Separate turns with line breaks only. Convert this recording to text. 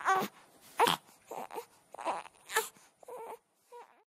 Uh, uh.